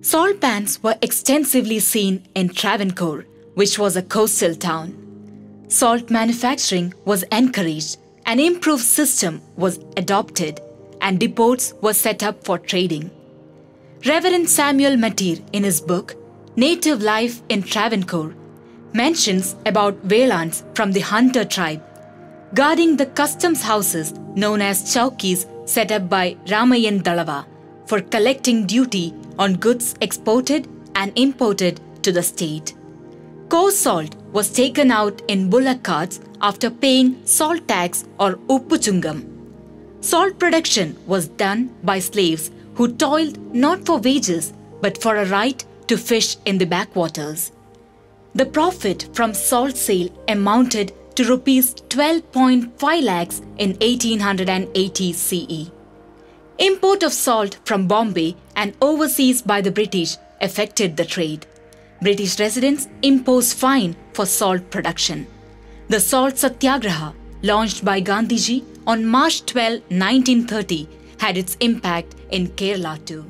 Salt pans were extensively seen in Travancore, which was a coastal town. Salt manufacturing was encouraged, an improved system was adopted, and depots were set up for trading. Reverend Samuel Mateer, in his book Native Life in Travancore, mentions about Velans from the Hunter tribe guarding the customs houses known as chowkis set up by Ramayan Dalava for collecting duty on goods exported and imported to the state. Coarse salt was taken out in bullock carts after paying salt tax or uppuchungam. Salt production was done by slaves who toiled not for wages but for a right to fish in the backwaters. The profit from salt sale amounted to rupees 12.5 lakhs in 1880 CE. Import of salt from Bombay and overseas by the British affected the trade. British residents imposed fine for salt production. The Salt Satyagraha, launched by Gandhiji on March 12, 1930, had its impact in Kerala too.